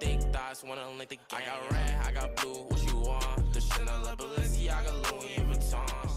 thick thoughts, wanna link the game. I got red, I got blue, what you want? The Chanel, Balenciaga, Louis Vuitton.